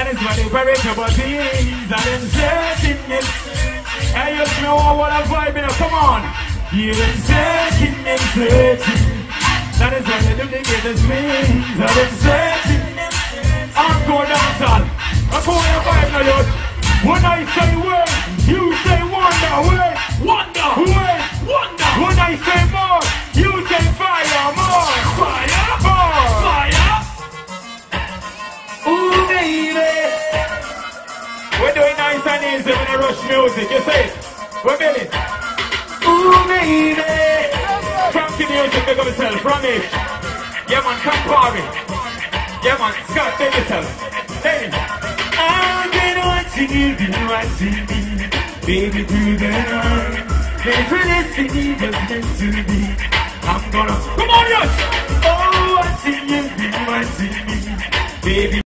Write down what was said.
That is why they veritable things and them setting it. Hey, you know what a vibe here, come on. You them setting and setting. That is why they do the greatest things and them setting. Encore dancehall. I'm going to vibe now, youth. When I say word, you say wonder, Wayne, Wonder, Wayne. wonder, When I say nice and easy when I rush music, you it. We're building. Ooh, baby. Funky music, make up yourself, from it. Yeah, man, come party. Yeah, man, Scott, take yourself. Hey. I've been watching you, been watching me. Baby, through the night. Every destiny was meant to be. I'm gonna, come on, yes! Oh, watching you, been watching me. Baby.